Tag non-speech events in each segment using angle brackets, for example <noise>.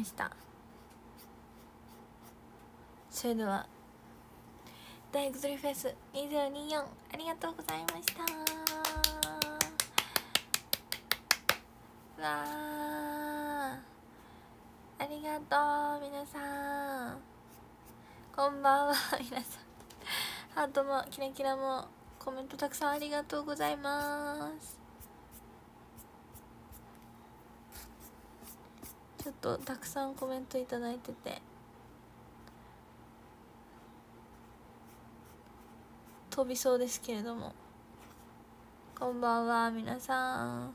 ました。それでは大薬フェス2024ありがとうございました。わあありがとう皆さん。こんばんは <laughs> 皆さん。ハートもキラキラもコメントたくさんありがとうございます。ちょっとたくさんコメントいただいてて。飛びそうですけれども。こんばんは皆さん。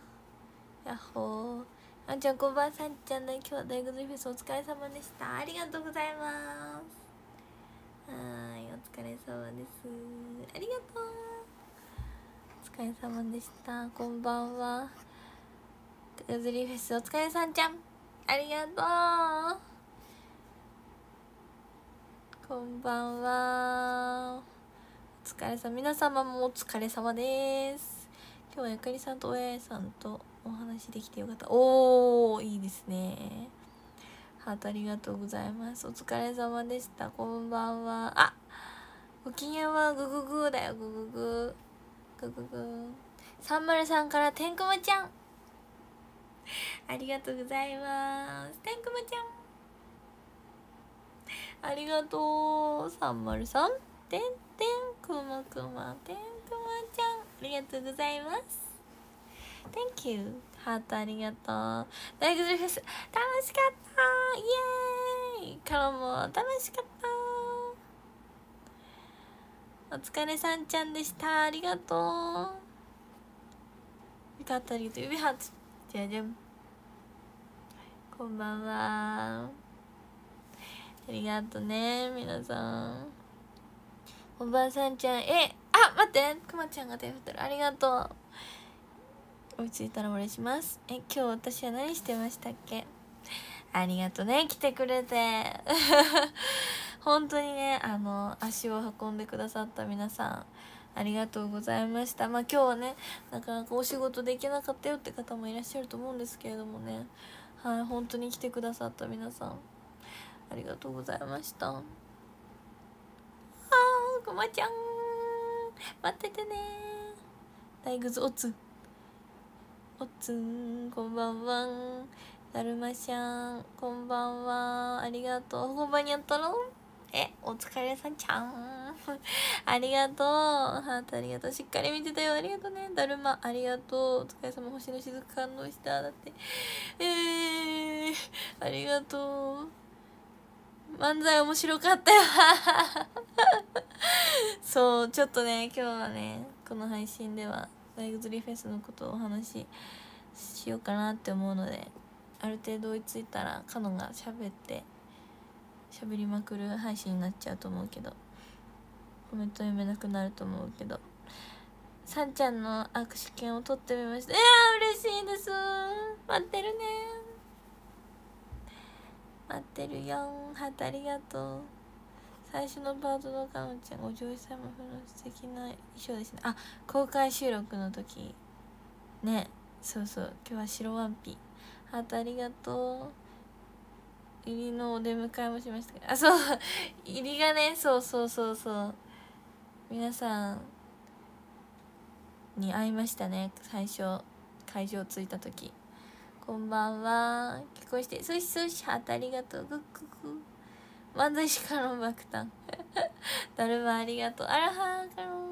やっほー。あんちゃんこんばんさんちゃんだ今日は大学フェスお疲れ様でした。ありがとうございます。はいお疲れ様です。ありがとう。お疲れ様でした。こんばんは。大学フェスお疲れさんちゃん。ありがとう。こんばんは。お疲れ様皆様もお疲れ様です。今日はゆかりさんとおやさんとお話できてよかった。おーいいですね。ハートありがとうございます。お疲れ様でした。こんばんは。あご機嫌はグググーだよ。グググーグググー303からてんくまちゃん。<laughs> ありがとうございます。てんくまちゃん。ありがとう。303てんてんくまくま。てんくまちゃん。ありがとうございます。Thank you ハートありがとう。大学フェス。楽しかった。イエーイ。からも楽しかった。お疲れさんちゃんでした。ありがとう。よかったありがとう指ハートじゃじゃん。こんばんは。ありがとうね皆さん。おばあさんちゃん。えあ待って。くまちゃんが手振ってる。ありがとう。追いついたらお礼します。え今日私は何してましたっけ？ありがとうね。来てくれて。<laughs> 本当にねあの足を運んでくださった皆さん。ありがとうございました。まあ今日はねなかなかお仕事できなかったよって方もいらっしゃると思うんですけれどもね。はい本当に来てくださった皆さん。ありがとうございました。あーくまちゃん。待っててね。大グズおつおつんこんばんは。だるましゃんこんばんは。ありがとう。ほんまにやったの？えお疲れさんちゃん。<laughs> ありがとう。ハートありがとう。しっかり見てたよ。ありがとうね。だるま。ありがとう。お疲れ様。星のしずく感動した。だって。えー、ありがとう。漫才面白かったよ。<laughs> そうちょっとね今日はねこの配信では大学釣りフェスのことをお話ししようかなって思うのである程度追いついたらカノが喋って喋りまくる配信になっちゃうと思うけど。コメント読めなくなると思うけど。さんちゃんの握手券を取ってみました。いやー嬉しいです。待ってるね。待ってるよ。ハートありがとう。最初のパートのかのちゃんお嬢様風の素敵な衣装ですね。あ公開収録の時。ね。そうそう。今日は白ワンピ。ハートありがとう。入りのお出迎えもしましたけど。あそう。入りがねそうそうそうそう。皆さんに会いましたね。最初会場着いた時。こんばんは。聞こえしてそしそしハートありがとう。グッググ漫才師カノン爆誕。<laughs> だるまありがとう。あらはーカノン。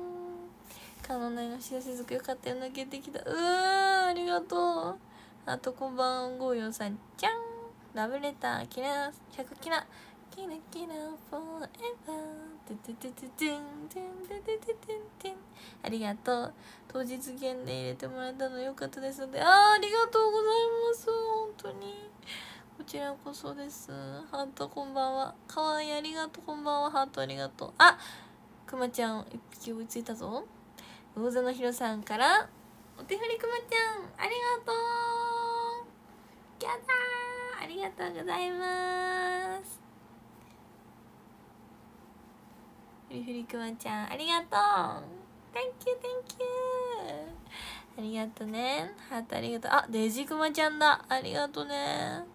カノンのししずくよかったよ泣けてきた。うーありがとう。あとこんばんごよさん。じゃんラブレターキラ100キラキラキラフォーエバー。トゥトゥトゥトゥトゥントゥントゥトゥトゥトゥントゥンありがとう。当日券で入れてもらったのよかったですのであありがとうございます。本当に。こちらこそです。ハートこんばんは。かわいい。ありがとう。こんばんは。ハートありがとう。あくまちゃん一匹追いついたぞ。魚座のひろさんからお手振りくまちゃんありがとう。やったー。りがとうございます。ふりふりくまちゃんありがとう。Thank you thank you ありがとうね。ハートありがとう。あデジくまちゃんだ。ありがとうね。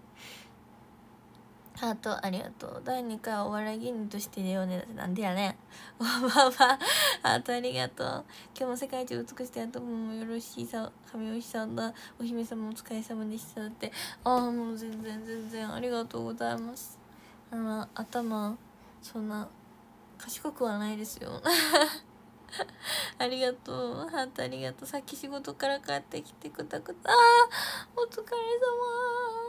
ハートありがとう。第2回お笑い芸人として出ようね。なんでやねん。わわわハートありがとう。今日も世界一美しい頭もよろしいさ神吉さんだ。お姫様お疲れ様でしたって。ああもう全然全然ありがとうございます。あの頭そんな賢くはないですよ。<laughs> ありがとう。ハートありがとう。さっき仕事から帰ってきてくたくた。あーお疲れ様。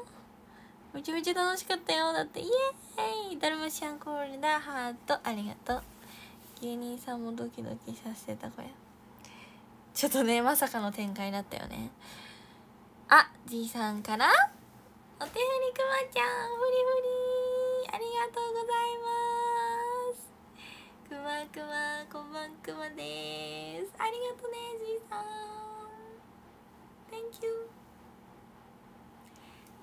めちゃめちゃ楽しかったよ。だってイエーイ。ダルマシャンコールだ。ハート。ありがとう。芸人さんもドキドキさせてたこれちょっとねまさかの展開だったよね。あじいさんから。お手振りくまちゃん。フリフリありがとうございます。くまくまこんばんくまです。ありがとうねじいさん。Thank you ゆりゆりゆりゆりありがとう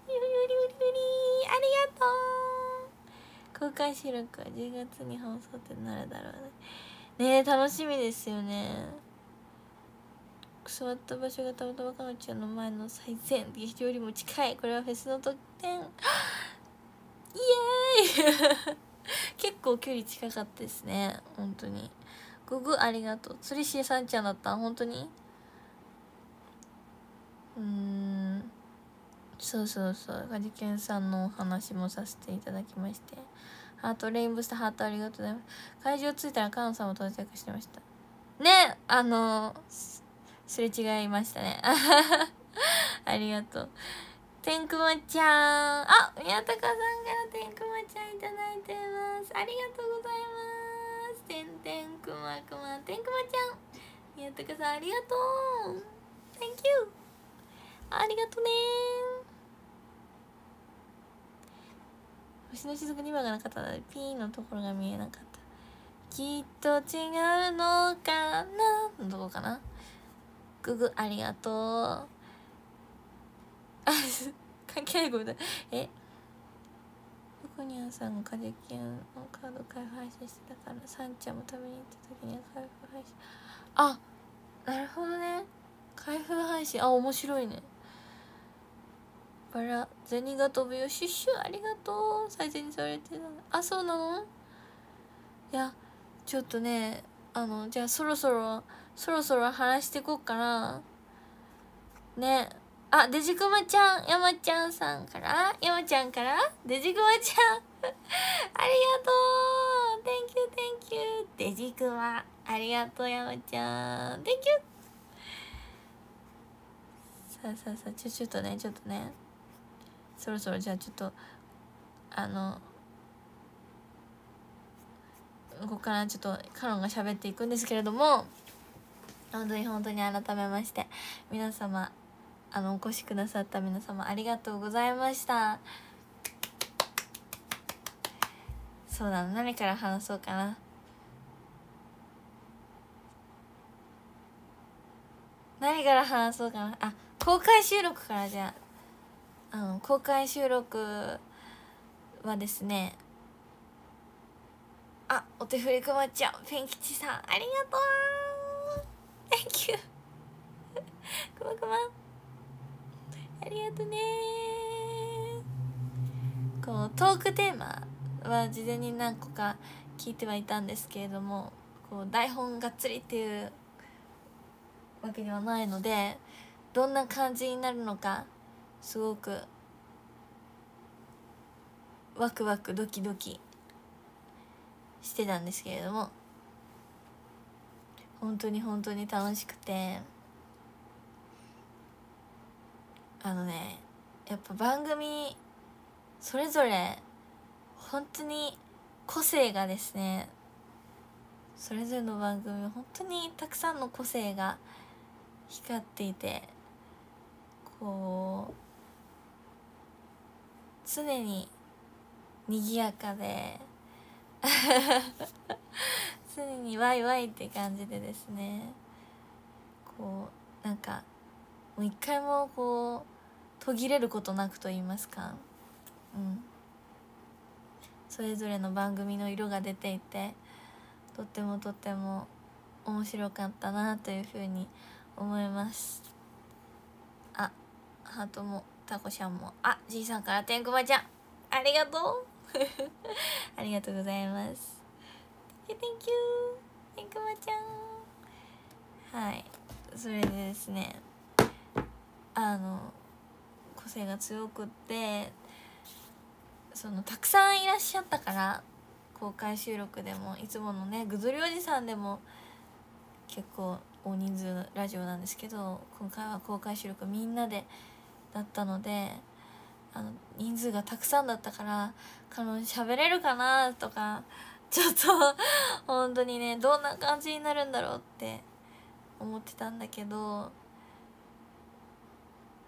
公開収録は10月に放送ってなるだろうねね楽しみですよね座った場所がたまたま彼女の前の最前劇場よりも近いこれはフェスの特典イエーイ結構距離近かったですね本当にググありがとう釣り師さんちゃんだった本当にうーんそうそうそう。ガジケンさんのお話もさせていただきまして。ハートレインボースターハートありがとうございます。会場着いたらカノンさんも到着してました。ねあのすすれ違いましたね。<laughs> ありがとう。てんくまちゃん。あ宮高さんからてんくまちゃんいただいてます。ありがとうございます。てんてんくまくま。てんくまちゃん。宮高さんありがとう。Thank you ありがとね。星の雫に今がなかったのでピーのところが見えなかった。きっと違うのかな？のとこかな？ググありがとう。あ関係ないごめんなさい。え？どこにゃんさんがカジキンのカード開封配信してたからサンちゃんも食べに行った時には開封配信。あなるほどね。開封配信。あ面白いね。バラ銭が飛ぶよ。シュッシュありがとう。最初にされてたあそうなの？いやちょっとねあのじゃあそろそろそろそろ話していこうかな。ね。あデジクマちゃん山ちゃんさんから？山ちゃんから？デジクマちゃん。<laughs> ありがとう。Thank you Thank you デジクマ。ありがとう山ちゃん。Thank you さあさあさあちょちょっとねちょっとね。そろそろじゃあちょっとあのここからちょっとカノンが喋っていくんですけれども本当に本当に改めまして皆様あのお越しくださった皆様ありがとうございました。そうだ何から話そうかな。何から話そうかな。あ公開収録からじゃあ。あの公開収録はですねあお手振りくまちゃんペン吉さんありがとう。Thank you くまくまありがとね。こうトークテーマは事前に何個か聞いてはいたんですけれどもこう台本がっつりっていうわけではないのでどんな感じになるのかすごくワクワクドキドキしてたんですけれども本当に本当に楽しくてあのねやっぱ番組それぞれ本当に個性がですねそれぞれの番組本当にたくさんの個性が光っていてこう常に賑やかで <laughs> 常にワイワイって感じでですねこうなんかもう一回もこう途切れることなくと言いますかうん。それぞれの番組の色が出ていてとってもとっても面白かったなというふうに思います。あハートもタコちゃんも。あじいさんからてんくまちゃん。ありがとう。<laughs> ありがとうございます。Thank you 天狗まちゃん。はい。それでですねあの個性が強くってそのたくさんいらっしゃったから公開収録でもいつものねぐずりおじさんでも結構大人数ラジオなんですけど今回は公開収録みんなでだったのであの人数がたくさんだったから彼女喋れるかなとか <laughs> ちょっと本当にねどんな感じになるんだろうって思ってたんだけど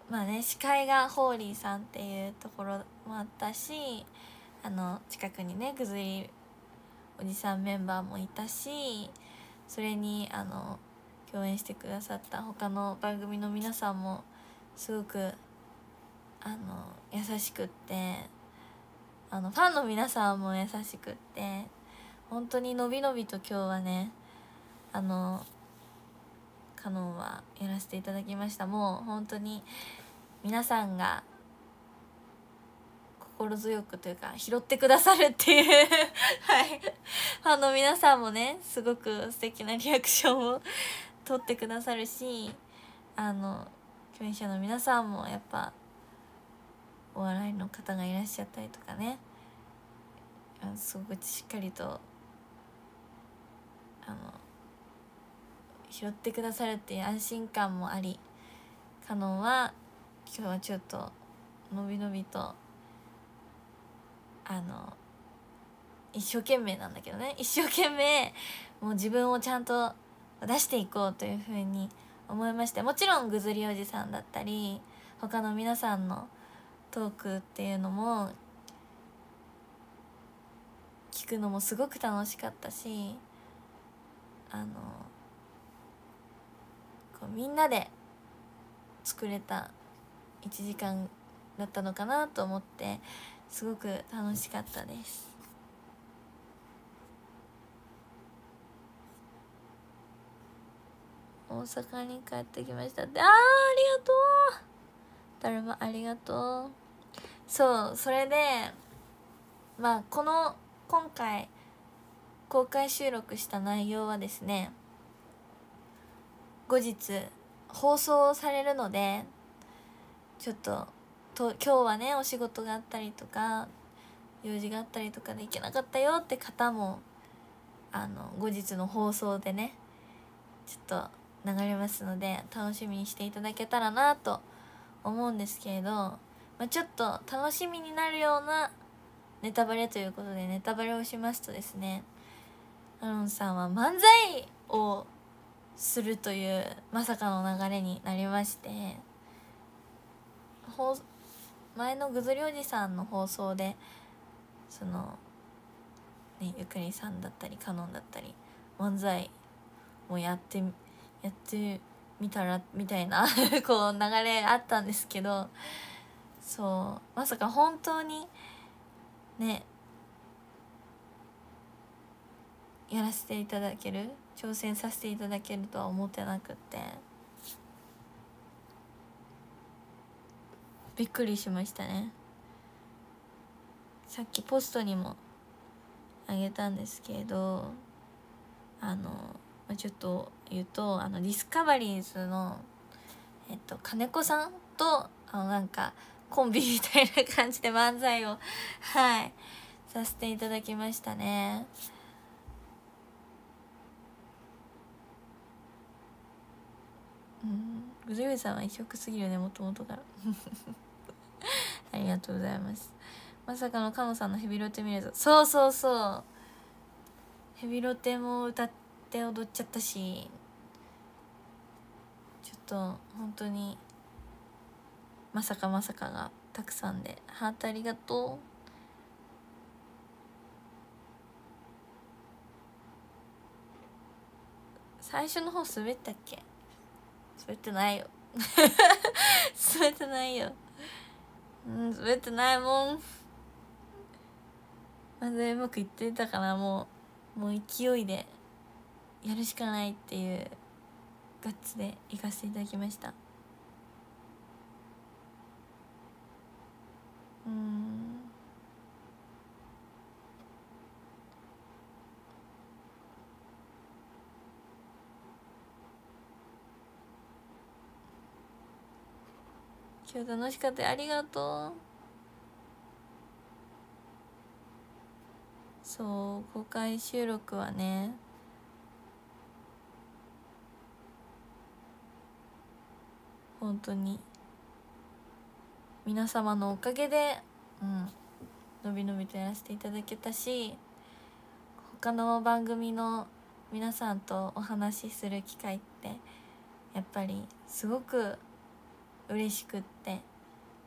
まあね司会がホーリーさんっていうところもあったしあの近くにねぐずりおじさんメンバーもいたしそれにあの共演してくださった他の番組の皆さんもすごくあの優しくってあのファンの皆さんも優しくって本当にのびのびと今日はねあのカノンはやらせていただきました。もう本当に皆さんが心強くというか拾ってくださるっていうはい。ファンの皆さんもねすごく素敵なリアクションを <laughs> 取ってくださるしあの共演者の皆さんもやっぱお笑いの方がいらっしゃったりとかね。すごくしっかりとあの拾ってくださるっていう安心感もありカノンは今日はちょっとのびのびとあの一生懸命なんだけどね。一生懸命もう自分をちゃんと出していこうというふうに思いましてもちろんぐずりおじさんだったり他の皆さんのトークっていうのも聞くのもすごく楽しかったしあのこうみんなで作れた1時間だったのかなと思ってすごく楽しかったです。大阪に帰ってきました。ってあーありがとう。誰もありがとう。そうそれでまあこの今回公開収録した内容はですね後日放送されるのでちょっとと今日はねお仕事があったりとか用事があったりとかで行けなかったよって方もあの後日の放送でねちょっと流れますので楽しみにしていただけたらなと思うんですけれど、まあ、ちょっと楽しみになるようなネタバレということでネタバレをしますとですねアロンさんは漫才をするというまさかの流れになりまして前のぐずりおじさんの放送でそのねゆかりさんだったりかのんだったり漫才をやってやってみたらみたいなこう流れあったんですけどそうまさか本当にねやらせていただける挑戦させていただけるとは思ってなくって。びっくりしましたね。さっきポストにもあげたんですけどあのちょっと言うとあのディスカバリーズのえっと金子さんとあのなんかコンビみたいな感じで漫才をはいさせていただきましたね。うん。グズユさんは異色すぎるねもともとから。<laughs> ありがとうございます。まさかのカノさんのヘビロテ見るとそうそうそう。ヘビロテも歌って踊っちゃったし。ちょっと本当にまさかまさかがたくさんでハートありがとう。最初の方滑ったっけ？滑ってないよ。<laughs> 滑ってないよ。うん滑ってないもん。まだうまくいってたからもうもう勢いでやるしかないっていうガッツで行かせていただきました。今日楽しかったありがとう。そう公開収録はね。本当に。皆様のおかげでうん。のびのびとやらせていただけたし他の番組の皆さんとお話しする機会ってやっぱりすごく嬉しくって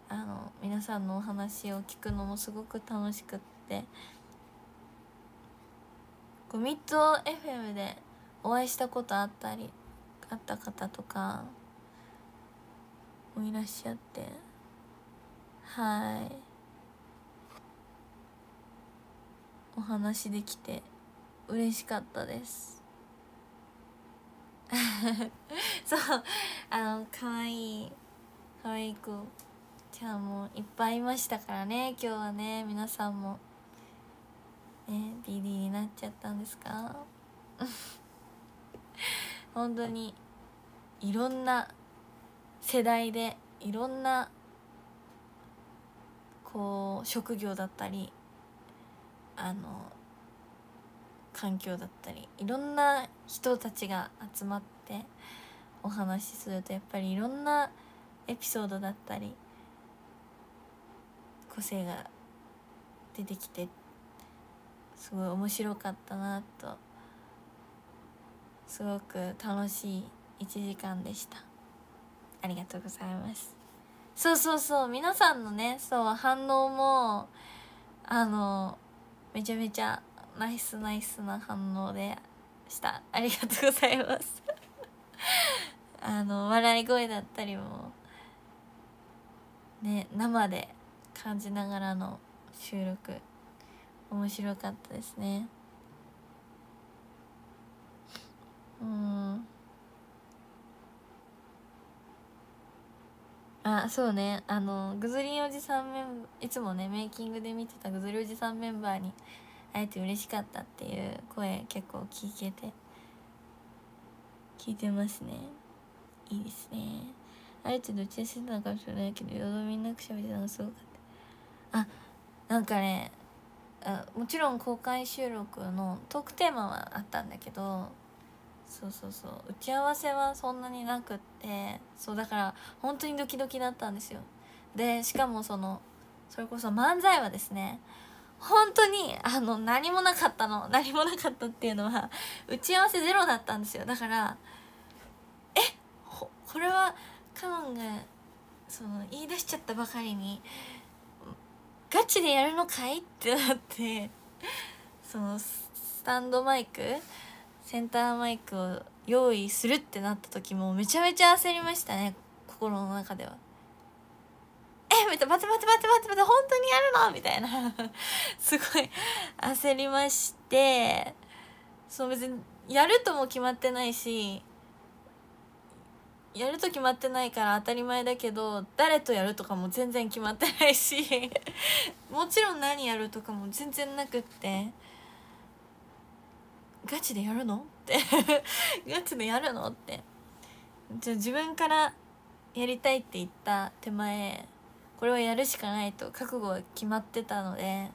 あの皆さんのお話を聞くのもすごく楽しくってこうミッド FM でお会いしたことあったりあった方とかもいらっしゃってはい。お話できて嬉しかったです。<laughs> そうあの可愛い可愛い子ちゃんもういっぱいいましたからね今日はね皆さんも。ね DD になっちゃったんですか？<laughs> 本当にいろんな世代でいろんなこう職業だったりあの環境だったりいろんな人たちが集まってお話しするとやっぱりいろんなエピソードだったり個性が出てきてすごい面白かったなとすごく楽しい1時間でした。ありがとうございます。そうそうそう皆さんのねそう反応もあのめちゃめちゃナイスナイスな反応でした。ありがとうございます。<laughs> あの笑い声だったりもね生で感じながらの収録。面白かったですね。うん。あそうね。あのぐずりんおじさんメンいつもねメイキングで見てたぐずりおじさんメンバーに会えて嬉しかったっていう声結構聞けて聞いてますね。いいですね。ある程度打ち合わせたのかもしれないけどよどみなくしゃべってたのがすごかったあなんかねあもちろん公開収録のトークテーマはあったんだけどそうそうそう打ち合わせはそんなになくってそうだから本当にドキドキだったんですよ。でしかもそのそれこそ漫才はですね本当にあの何もなかったの何もなかったっていうのは打ち合わせゼロだったんですよ。だからえこれはカノンがその言い出しちゃったばかりにガチでやるのかいってなって <laughs> そのスタンドマイクセンターマイクを用意するってなった時もめちゃめちゃ焦りましたね心の中では。え待って待って待って待って待って待って本当にやるの？みたいな <laughs> すごい焦りましてそう別にやるとも決まってないしやると決まってないから当たり前だけど誰とやるとかも全然決まってないし <laughs> もちろん何やるとかも全然なくってガチでやるのって <laughs> ガチでやるのって。じゃあ自分からやりたいって言った手前これはやるしかないと覚悟は決まってたので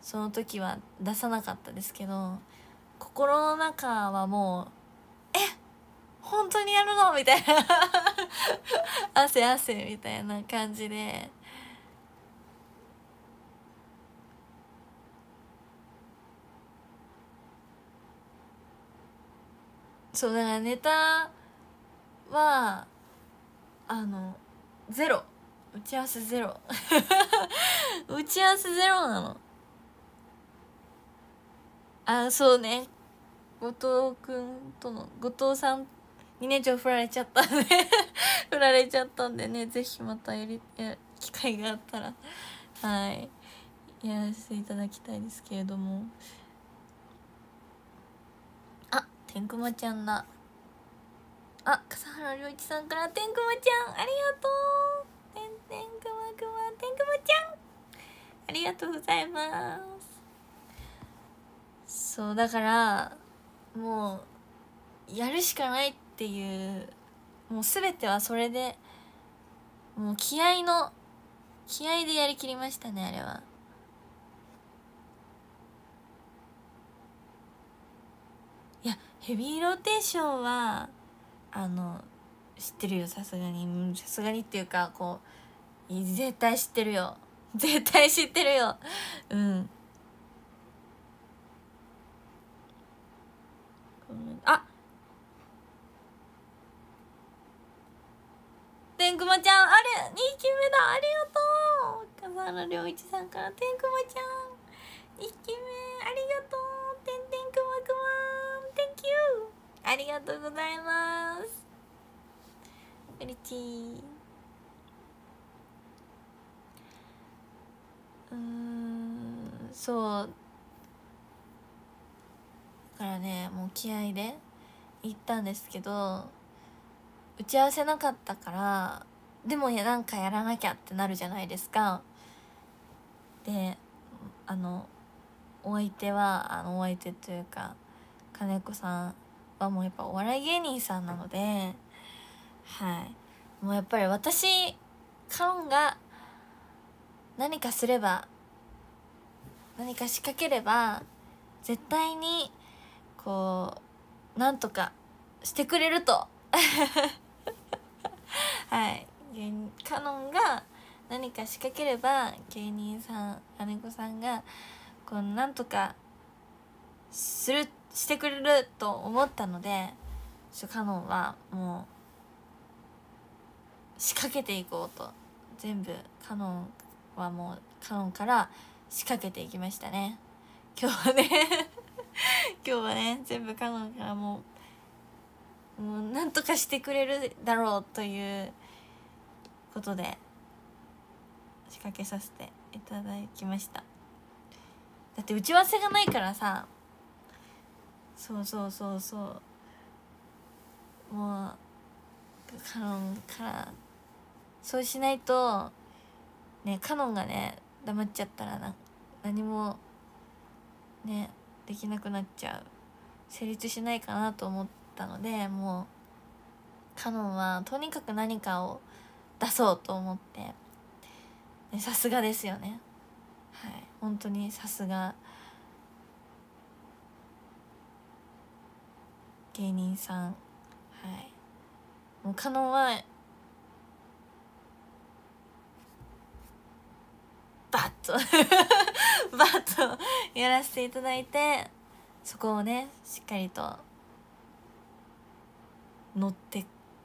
その時は出さなかったですけど心の中はもう「本当にやるの?」みたいな。<laughs> 汗汗みたいな感じで。そうだからネタはあのゼロ。打ち合わせゼロ。<laughs> 打ち合わせゼロなの。あそうね。後藤くんとの後藤さんにねちょ振られちゃったんで。<laughs> 振られちゃったんでね。ぜひまたやりや機会があったら。はい。やらせていただきたいですけれども。てんくまちゃんだ。あ笠原良一さんからてんくまちゃんありがとう。てんてんくまくまてんくまちゃん。ありがとうございます。そうだからもうやるしかないってていうもう全てはそれでもう気合の気合でやりきりましたねあれは。いやヘビーローテーションはあの知ってるよさすがに。さすがにっていうかこう絶対知ってるよ。絶対知ってるよ。うん。あ天熊ちゃんあれ2匹目だ。ありがと。う笠原良一さんから天熊ちゃん。2匹目ありがとう。てんてんくまくま Thank you ありがとうございます。うれしい。うんそう。だからねもう気合で行ったんですけど打ち合わせなかったからでもなんかやらなきゃってなるじゃないですか。であのお相手はあのお相手というか金子さんはもうやっぱお笑い芸人さんなのではい。もうやっぱり私カロンが何かすれば何か仕掛ければ絶対にこうなんとかしてくれると。<laughs> <laughs> はい。カノンが何か仕掛ければ芸人さん姉子さんがこうなんとかするしてくれると思ったのでカノンはもう仕掛けていこうと。全部カノンはもうカノンから仕掛けていきましたね。今日はね。<laughs> 今日はね全部カノンからもうもうなんとかしてくれるだろうということで仕掛けさせていただきました。だって打ち合わせがないからさ。そうそうそう。そうもうカノンからそうしないとねカノンがね黙っちゃったらな何もねできなくなっちゃう。成立しないかなと思って。たのでもうカノンはとにかく何かを出そうと思って。さすがですよね。はい。本当にさすが。芸人さん。はい。もうカノンはバッと <laughs> バッとやらせていただいてそこをねしっかりと乗って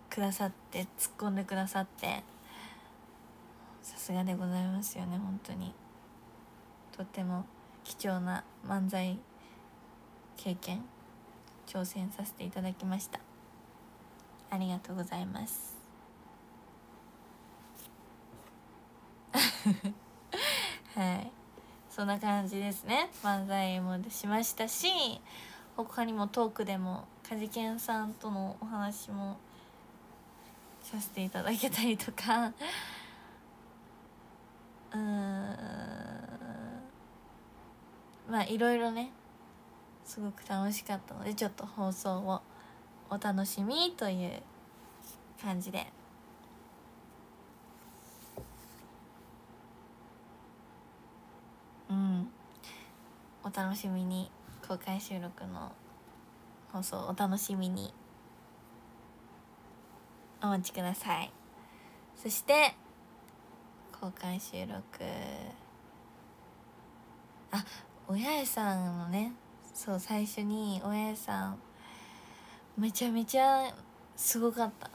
くださって突っ込んでくださってさすがでございますよね本当に。とっても貴重な漫才経験挑戦させていただきました。ありがとうございます。<laughs> はい。そんな感じですね。漫才もしましたし他にもトークでもカジケンさんとのお話もさせていただけたりとか。<laughs> うん。まあいろいろねすごく楽しかったのでちょっと放送をお楽しみという感じで。うん。お楽しみに公開収録の放送お楽しみに。お待ちください。そして公開収録。あ親江さんのねそう最初に親江さんめちゃめちゃすごかった。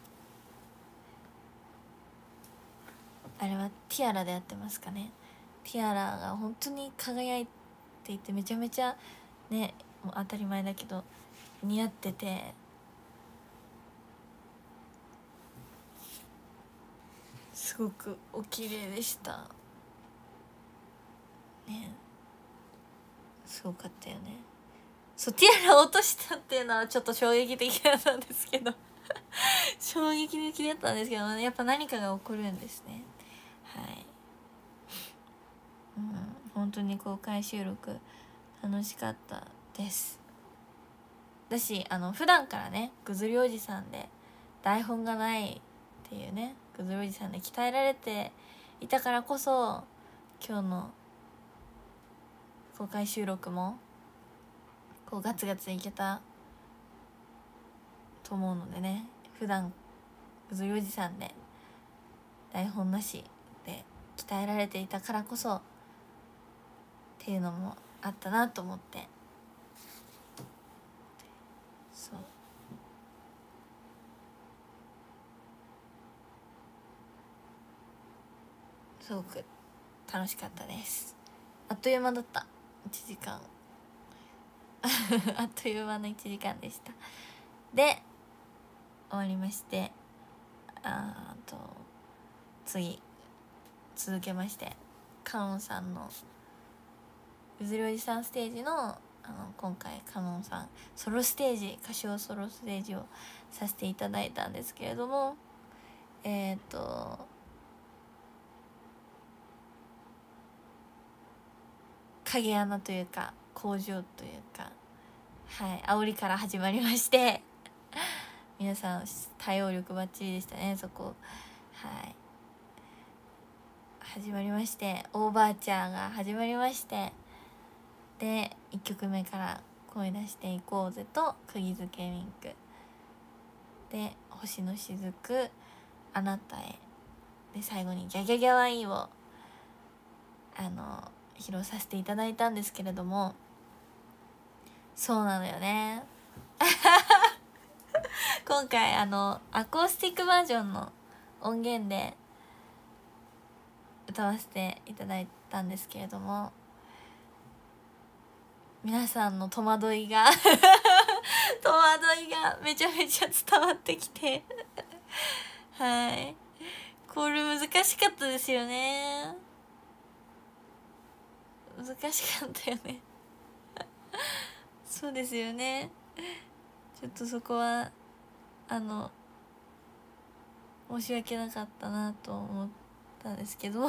あれはティアラでやってますかね。ティアラが本当に輝いていてめちゃめちゃねもう当たり前だけど似合ってて。すごくお綺麗でした。ね。すごかったよね。そうティアラ落としたっていうのはちょっと衝撃的だったんですけど。<laughs> 衝撃的だったんですけど、ね、やっぱ何かが起こるんですね。はい。うん本当に公開収録楽しかったです。だしあの普段からねぐずりおじさんで台本がないっていうねぐずるおじさんで鍛えられていたからこそ今日の公開収録もこうガツガツいけたと思うのでね普段ぐずりおじさんで台本なしで鍛えられていたからこそっていうのもあったなと思ってそうすごく楽しかったです。あっという間だった。1時間。<laughs> あっという間の1時間でした。で終わりましてあと次続けましてカノンさんのうずりおじさんステージのあの今回カノンさんソロステージ歌唱ソロステージをさせていただいたんですけれどもえっ、ー、と影穴というか工場というかはい煽りから始まりまして <laughs> 皆さん対応力ばっちりでしたねそこ。はい。始まりましてオーバーチャーが始まりましてで1曲目から「声出していこうぜ」と「釘付けウィンク」で「星のしずく」「あなたへ」で最後に「ギャギャギャワイン」をあの披露させていただいたんですけれどもそうなのよね。<laughs> 今回あのアコースティックバージョンの音源で歌わせていただいたんですけれども皆さんの戸惑いが <laughs> 戸惑いがめちゃめちゃ伝わってきてはい。これ難しかったですよね。難しかったよね。そうですよね。ちょっとそこはあの申し訳なかったなと思ったんですけど。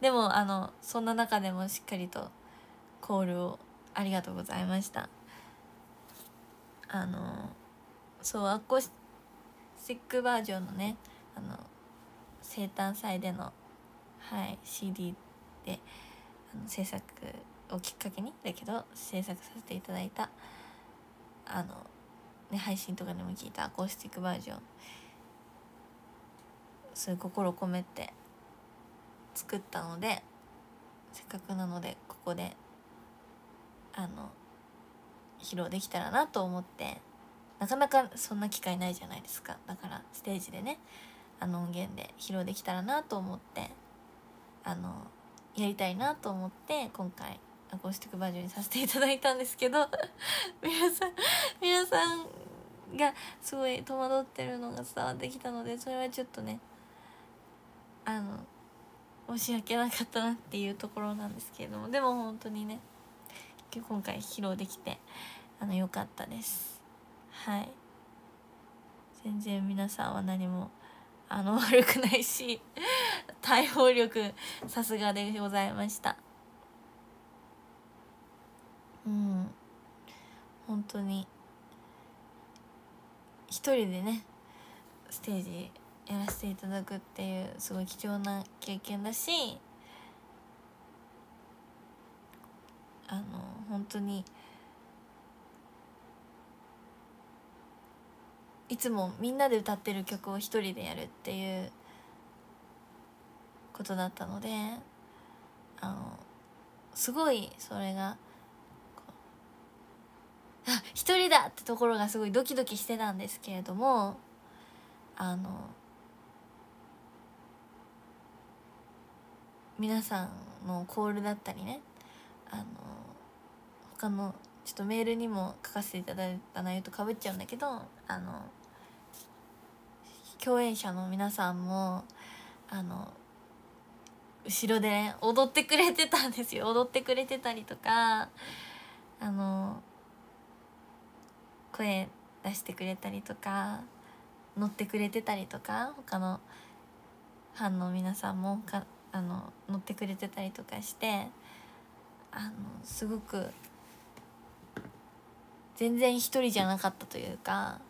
でもあのそんな中でもしっかりとコールをありがとうございました。あのそうアコースティックバージョンのねあの生誕祭でのはい CD で制作をきっかけにだけど制作させていただいたあの、ね、配信とかでも聞いたアコースティックバージョンそういう心を込めて作ったのでせっかくなのでここであの披露できたらなと思ってなかなかそんな機会ないじゃないですか。だからステージでねあの音源で披露できたらなと思ってあのやりたいなと思って今回アコースティックバージョンにさせていただいたんですけど <laughs> 皆さん皆さんがすごい戸惑ってるのが伝わってきたのでそれはちょっとねあの申し訳なかったなっていうところなんですけれどもでも本当にね今回披露できてあの良かったです。はい。全然皆さんは何もあの <laughs> 悪くないし対応力さすがでございました。うん。本当に一人でねステージやらせていただくっていうすごい貴重な経験だしあの本当にいつもみんなで歌ってる曲を一人でやるっていうことだったのであのすごいそれがあ一人だってところがすごいドキドキしてたんですけれどもあの皆さんのコールだったりねあの他のちょっとメールにも書かせていただいた内容とかぶっちゃうんだけどあの共演者の皆さんもあの後ろで、踊ってくれてたんですよ。<laughs> 踊ってくれてたりとかあの声出してくれたりとか乗ってくれてたりとか他のファンの皆さんもかあの乗ってくれてたりとかしてあのすごく全然一人じゃなかったというか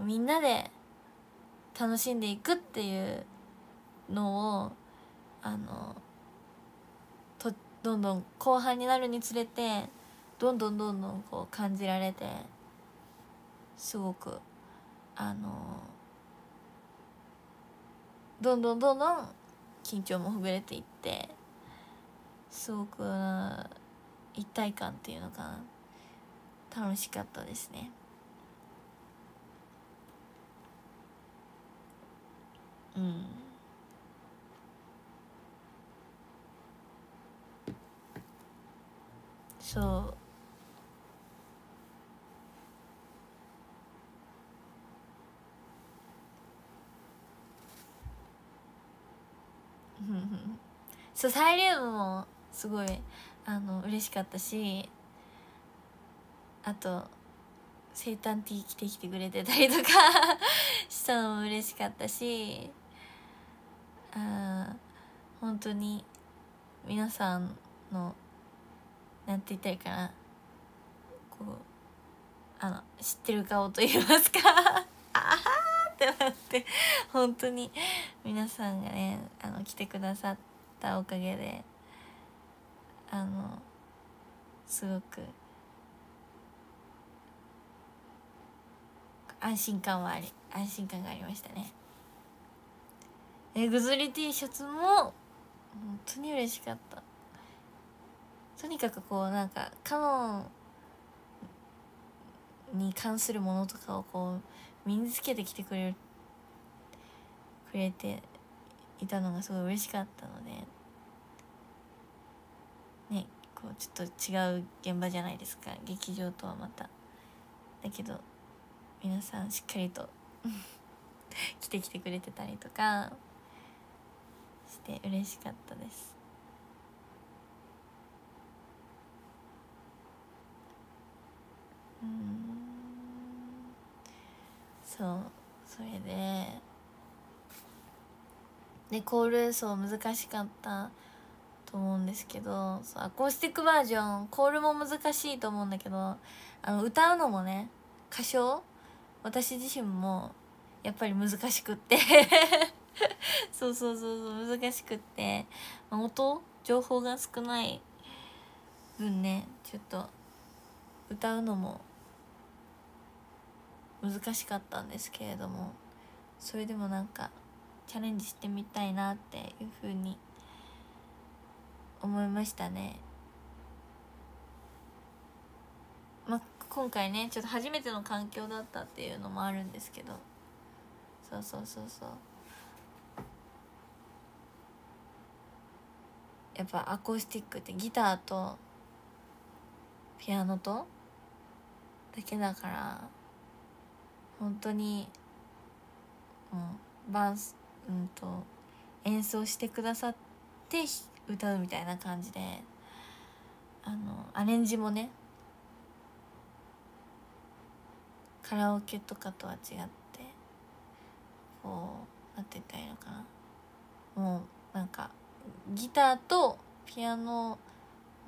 みんなで楽しんでいくっていうのをあのとどんどん後半になるにつれてどんどんどんどんこう感じられてすごくあのどんどんどんどん緊張もほぐれていってすごく一体感っていうのかな楽しかったですね。うん。そう。そうサイリウムもすごいあの嬉しかったしあと生誕ティー着てきてくれてたりとかしたのも嬉しかったしあ本当に皆さんのなんて言ったいかな。こうあの知ってる顔と言いますか。<laughs> ああってなって本当に皆さんがねあの来てくださったおかげであのすごく安心感はあり安心感がありましたね。えぐずり T シャツも本当に嬉しかった。とにかくこうなんかカノンに関するものとかをこう身につけてきてくれくれていたのがすごい嬉しかったのでねこうちょっと違う現場じゃないですか。劇場とはまた。だけど皆さんしっかりと <laughs> 来てきてくれてたりとか。して嬉しかったです。うん。そうそれででコール演奏難しかったと思うんですけどそうアコースティックバージョンコールも難しいと思うんだけどあの歌うのもね歌唱私自身もやっぱり難しくって。<laughs> そうそうそうそう難しくって、まあ、音？情報が少ない分ねちょっと歌うのも難しかったんですけれどもそれでもなんかチャレンジしてみたいなっていうふうに思いましたね。まあ、今回ねちょっと初めての環境だったっていうのもあるんですけど。そうそうそうそう。やっぱアコースティックってギターとピアノとだけだから本当に、うん、バンス、うんと演奏してくださって歌うみたいな感じであのアレンジもねカラオケとかとは違ってこうなんて言ったらいいのかな。もうなんかギターとピアノ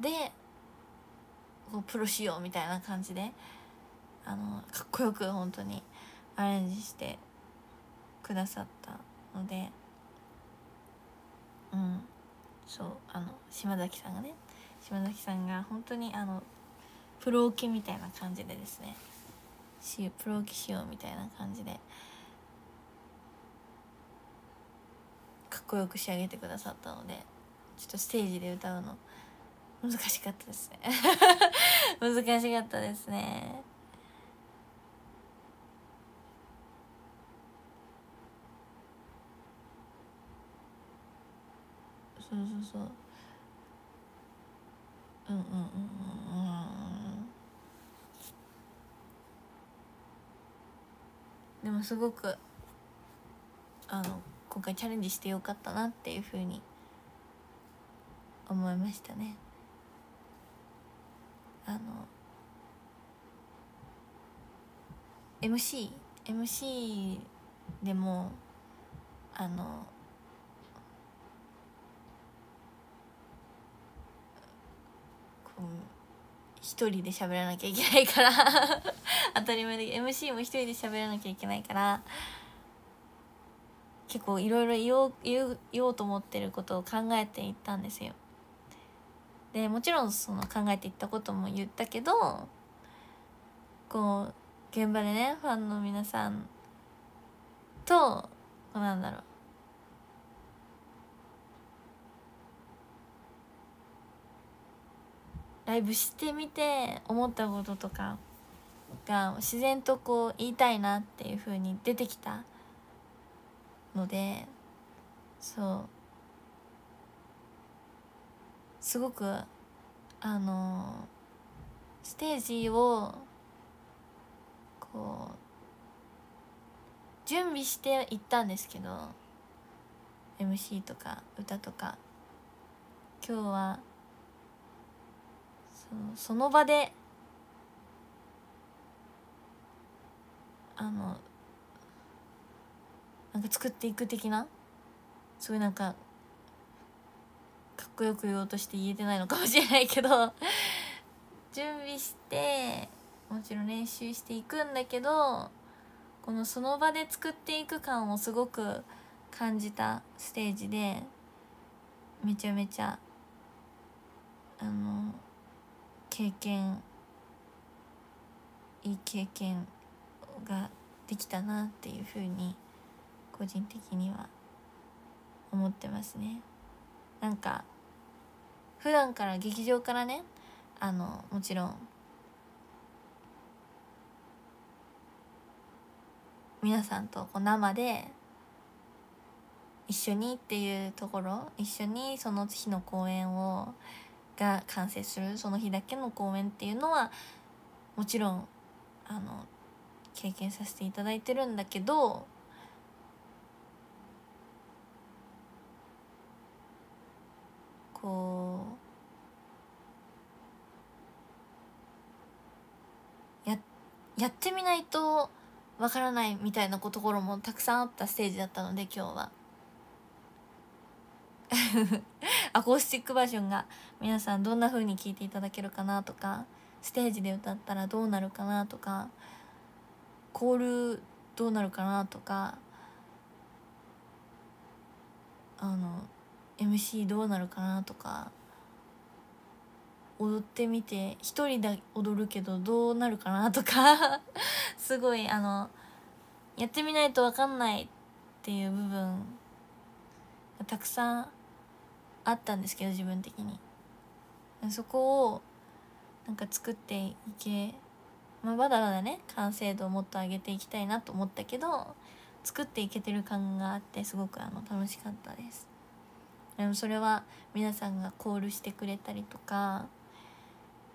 でこうプロ仕様みたいな感じであのかっこよく本当にアレンジしてくださったのでうんそうあの島崎さんがね島崎さんが本当にあのプロオケみたいな感じでですねプロ棋士用みたいな感じでかっこよく仕上げてくださったのでちょっとステージで歌うの難しかったですね。<laughs> 難しかったですね。そうそうそう。うんうんうんうんうん。でもすごくあの今回チャレンジしてよかったなっていうふうに思いましたね。あの MC MC でもあのこう一人で喋らなきゃいけないから <laughs> 当たり前で MC も一人で喋らなきゃいけないから結構いろいろ言おう言おうと思ってることを考えていったんですよ。でもちろんその考えていったことも言ったけどこう現場でねファンの皆さんとなんだろうライブしてみて思ったこととかが自然とこう言いたいなっていう風に出てきたのでそう。すごくあのステージをこう準備して行ったんですけど MC とか歌とか。今日はそその場であのなんか作っていく的な？そういなんかかっこよく言おうとして言えてないのかもしれないけど。<laughs> 準備してもちろん練習していくんだけどこのその場で作っていく感をすごく感じたステージでめちゃめちゃあの経験いい経験ができたなっていうふうに個人的には思ってますね。なんか普段から劇場からねあのもちろん皆さんとこう生で一緒にっていうところ一緒にその日の公演をが完成するその日だけの公演っていうのはもちろんあの経験させていただいてるんだけどこうややってみないとわからないみたいなところもたくさんあったステージだったので今日は。<laughs> アコースティックバージョンが皆さんどんな風に聴いていただけるかなとかステージで歌ったらどうなるかなとかコールどうなるかなとかあの MC どうなるかなとか踊ってみて一人で踊るけどどうなるかなとか <laughs> すごいあのやってみないと分かんないっていう部分がたくさんあったんですけど自分的に。そこをなんか作っていけ、まあ、まだまだね完成度をもっと上げていきたいなと思ったけど作っていけてる感があってすごくあの楽しかったです。でもそれは皆さんがコールしてくれたりとか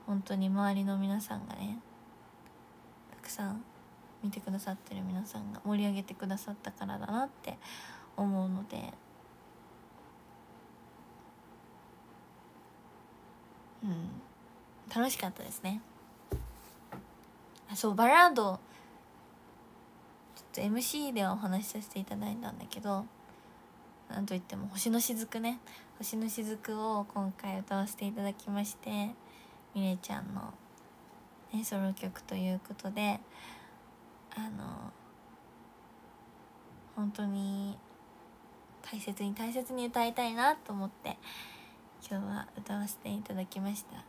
本当に周りの皆さんがねたくさん見てくださってる皆さんが盛り上げてくださったからだなって思うので。うん。楽しかったですね。そうバラード。ちょっと MC ではお話しさせていただいたんだけどなんといっても「星の雫」ね「星の雫」を今回歌わせていただきましてみれちゃんの、ね、ソロ曲ということであの本当に大切に大切に歌いたいなと思って今日は歌わせていただきました。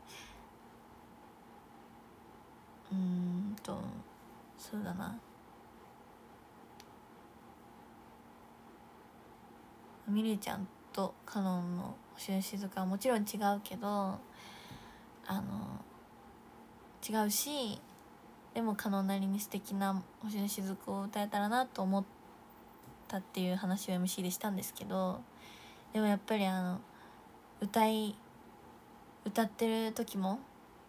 うんとそうだな。みれちゃんとカノンの星の静かはもちろん違うけどあの違うしでもカノンなりに素敵な星の雫を歌えたらなと思ったっていう話を MC でしたんですけどでもやっぱりあの歌い歌ってる時も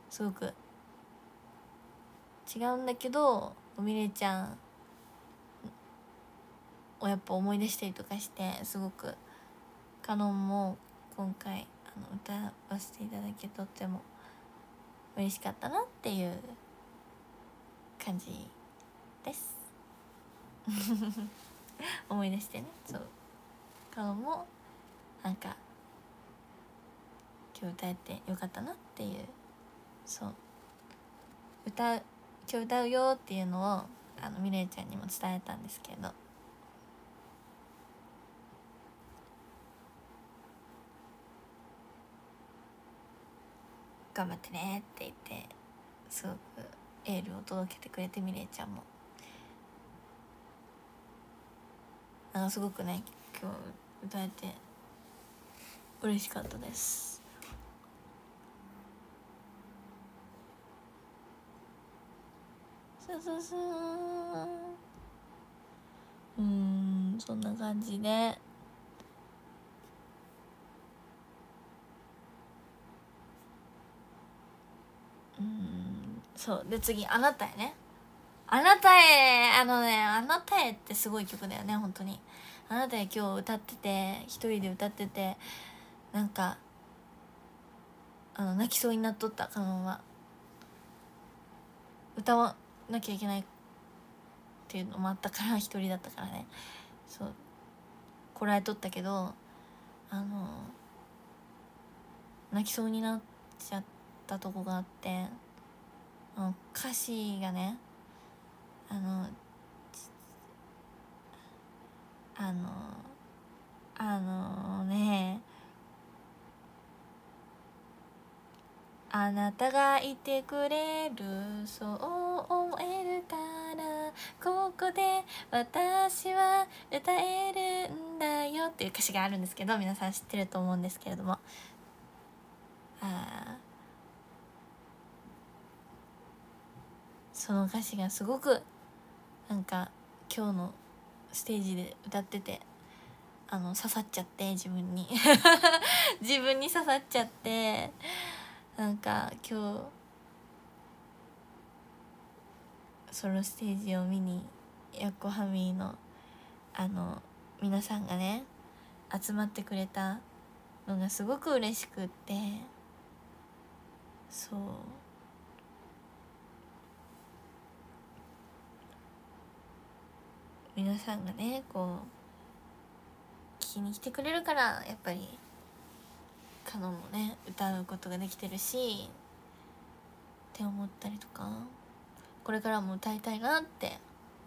すごく違うんだけどみれちゃんをやっぱ思い出したりとかしてすごくカノンも今回あの歌わせていただけとっても嬉しかったなっていう感じです。<laughs> 思い出してね。そう。カノンもなんか今日歌えてよかったなっていう。そう。歌今日歌うよっていうのをあのミレイちゃんにも伝えたんですけど。頑張ってねって言ってすごくエールを届けてくれてみれいちゃんも。なんかすごくね今日歌えて嬉しかったです。そうそうそう。うんそんな感じで。そう。で次あなたへね。あなたへあのねあなたへってすごい曲だよね本当に。あなたへ今日歌ってて一人で歌っててなんかあの泣きそうになっとったカノンは歌わなきゃいけないっていうのもあったから一人だったからね。そう。こらえとったけどあの泣きそうになっちゃったとこがあって。の歌詞がねあのあのあのねあなたがいてくれるそう思えるからここで私は歌えるんだよっていう歌詞があるんですけど皆さん知ってると思うんですけれども。あその歌詞がすごくなんか今日のステージで歌っててあの刺さっちゃって自分に。<laughs> 自分に刺さっちゃってなんか今日そのステージを見にヤッコハミーのあの皆さんがね集まってくれたのがすごく嬉しくってそう。皆さんがねこう聞きに来てくれるからやっぱりカノンもね歌うことができてるしって思ったりとかこれからも歌いたいなって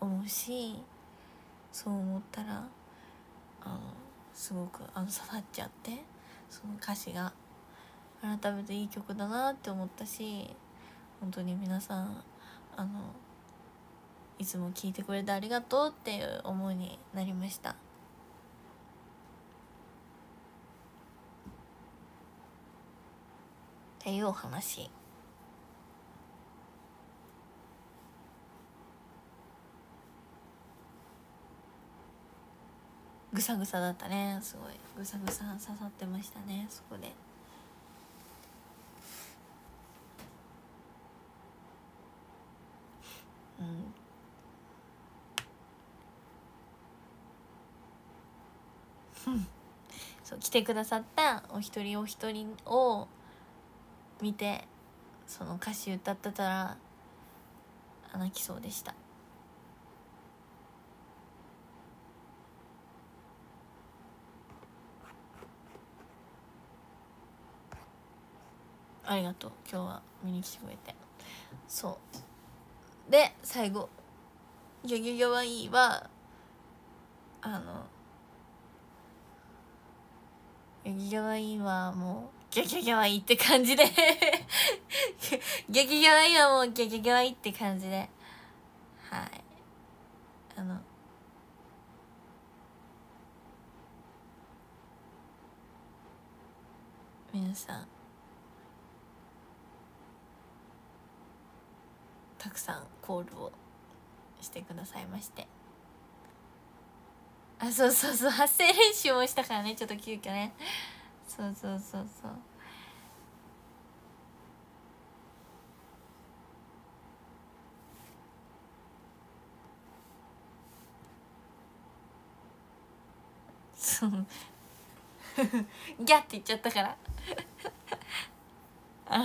思うしそう思ったらあのすごくあの刺さっちゃってその歌詞が改めていい曲だなって思ったし本当に皆さんあのいつも聞いてくれてありがとうっていう思いになりました。っていうお話。ぐさぐさだったね。すごい。ぐさぐさ刺さってましたね。そこで。うん。そう来てくださったお一人お一人を見てその歌詞歌ってたら泣きそうでした。ありがとう今日は見に来てくれて。そう。で最後「ギョギョギョはいい」はあの「ギョギョギョはいい」はもうギョギョギョはいいって感じで。ギョギョギョはいいはもうギョギョギョはいいって感じで。はい。あの。皆さんたくさんコールをしてくださいまして。あそうそうそう。発声練習もしたからね。ちょっと急遽ね。そうそうそうそう。そう。<laughs> ギャって言っちゃったから。<laughs> あ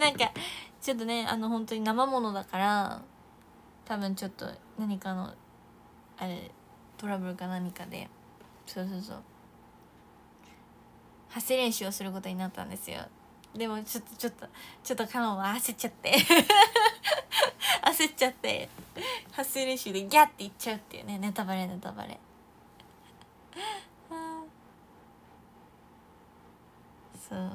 なんかちょっとねあの本当に生ものだから多分ちょっと何かのあれトラブルか何かで。そうそうそう。発声練習をすることになったんですよ。でもちょっとちょっとちょっとカノンは焦っちゃって。<laughs> 焦っちゃって。発声練習でギャって言っちゃうっていうね。ネタバレネタバレ。<laughs> そう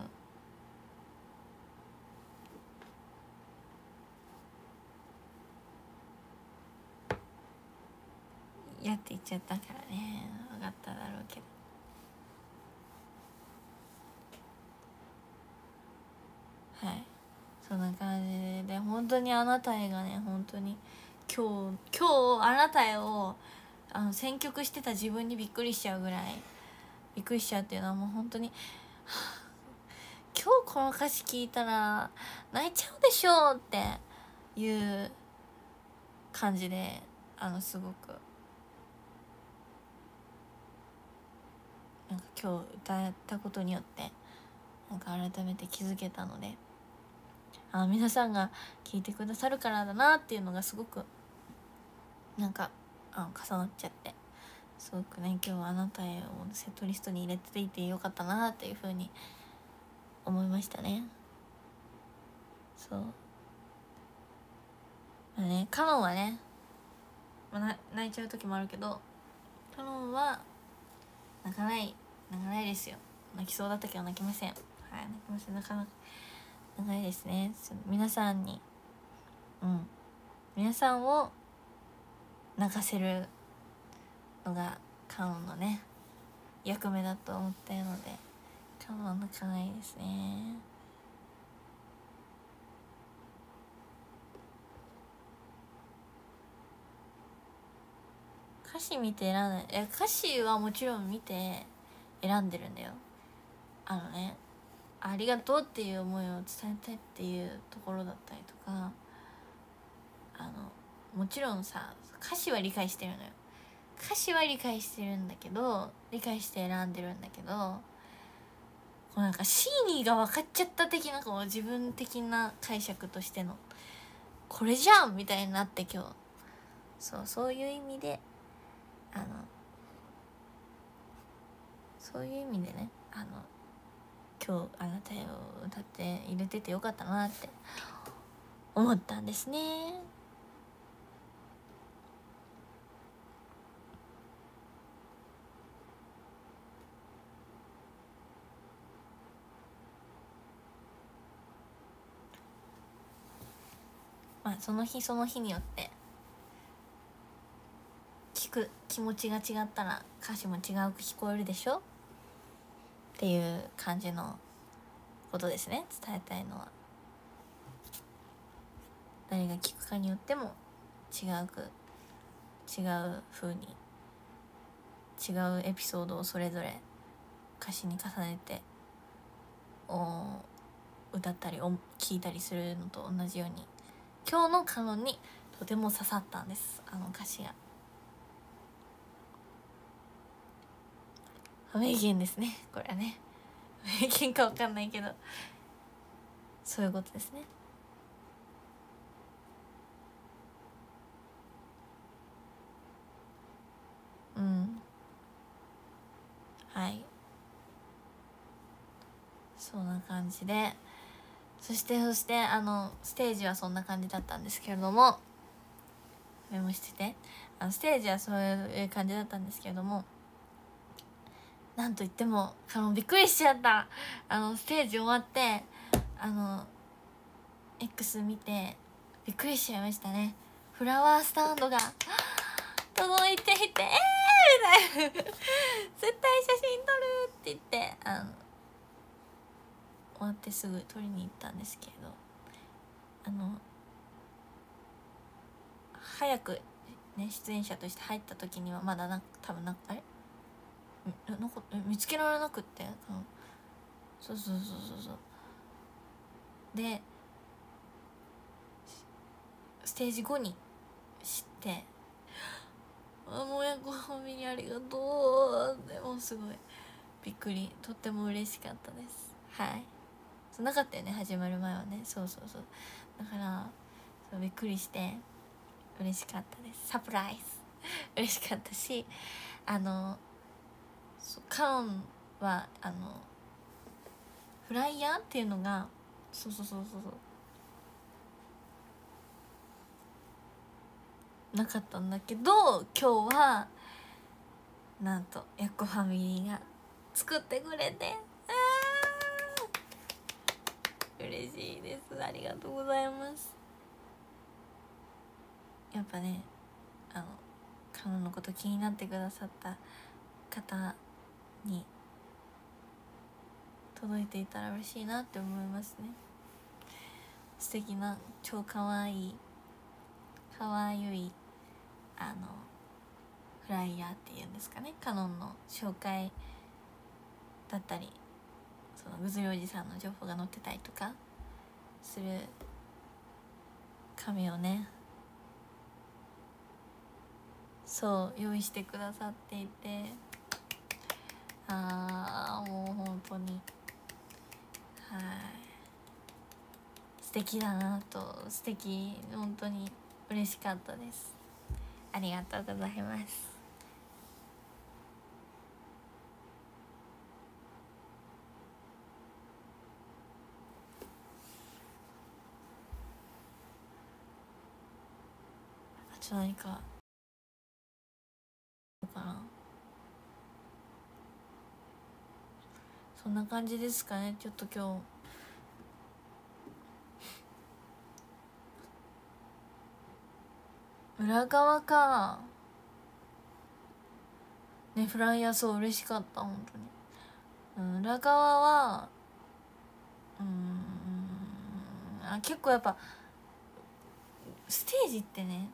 やって言っちゃったからね。分かっただろうけど。はい。そんな感じで本当にあなたへがね本当に今日今日あなたへをあの選曲してた自分にびっくりしちゃうぐらいびっくりしちゃうっていうのはもう本当に、今日この歌詞聞いたら泣いちゃうでしょっていう感じであのすごくなんか今日歌ったことによってなんか改めて気づけたのであ皆さんが聞いてくださるからだなっていうのがすごくなんかあ重なっちゃってすごくね今日はあなたへをセットリストに入れていてよかったなっていうふうに思いましたね。そう。まあねカノンはね、まあ、泣いちゃう時もあるけどカノンは泣かない泣かないですよ。泣きそうだったけど泣きません。はい泣きません。なかなか長いですね。皆さんにうん。皆さんを泣かせるのがカノンのね役目だと思っているのでカノン泣かないですね。歌詞見て選んだえ歌詞はもちろん見て選んでるんだよ。あのねありがとうっていう思いを伝えたいっていうところだったりとかあのもちろんさ歌詞は理解してるのよ。歌詞は理解してるんだけど理解して選んでるんだけどこうなんかシーニーが分かっちゃった的なこう自分的な解釈としてのこれじゃんみたいになって今日。そうそういう意味であのそういう意味でねあの今日あなたを歌って入れててよかったなって思ったんですね。まあその日その日によって聞く気持ちが違ったら歌詞も違うく聞こえるでしょ？っていう感じのことですね。伝えたいのは。誰が聞くかによっても違うく違う風に違うエピソードをそれぞれ歌詞に重ねてお歌ったり聞いたりするのと同じように今日のカノンにとても刺さったんです。あの歌詞が。名言ですね。これはね。名言か分かんないけど。そういうことですね。うん。はい。そんな感じで。そしてそしてあのステージはそんな感じだったんですけれども。メモしてて。あのステージはそういう感じだったんですけれども。なんといってもあのびっくりしちゃった。あのステージ終わってあの X 見てびっくりしちゃいましたね。フラワースタンドが届いていてえー!みたいな。絶対写真撮るって言ってあの終わってすぐ撮りに行ったんですけどあの早くね出演者として入った時にはまだな多分なあれ？なんか見つけられなくって、うん、そうそうそうそうそう。でステージ後に知って「あもやこファミリーありがとう」でもすごい。びっくり。とっても嬉しかったです。はい。そうなかったよね始まる前はね。そうそうそう。だからそうびっくりして。嬉しかったです。サプライズ。嬉しかったしあのそうカンはあのフライヤーっていうのがそうそうそうそうそう。なかったんだけど今日はなんとやっこファミリーが作ってくれて嬉しいです。ありがとうございます。やっぱねあの彼女のこと気になってくださった方に届いていたら嬉しいなって思いますね。素敵な超かわいいかわゆいあのフライヤーっていうんですかね。カノンの紹介だったりそのぐずりおじさんの情報が載ってたりとかする紙をねそう用意してくださっていてああもう本当に。はい。素敵だなと素敵本当に嬉しかったです。ありがとうございます。あと何かかなそんな感じですかねちょっと今日。裏側か。ねフライヤーそう嬉しかった本当に、うん、裏側はうんあ結構やっぱステージってね